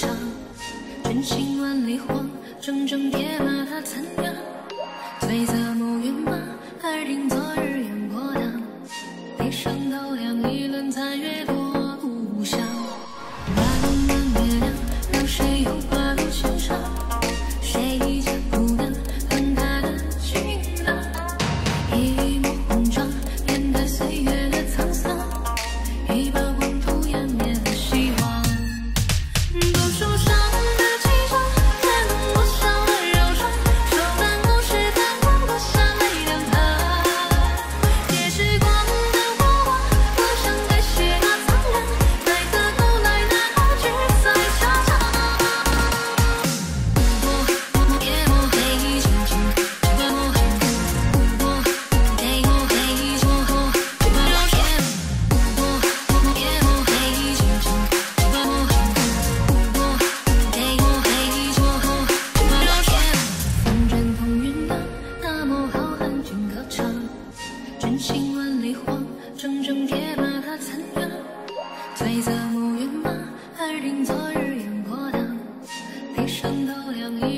卷起万里荒，铮铮铁马踏残阳。翠色暮云茫，耳听昨日烟波荡。笛声透亮，一轮残月落故乡。弯弯月亮，又挂心上？谁家姑娘等他的情郎？一抹红妆，掩盖岁月的沧桑。一包卷起万里荒，铮铮铁马踏残阳。翠色暮云马，耳听昨日烟波荡。笛声透凉。一。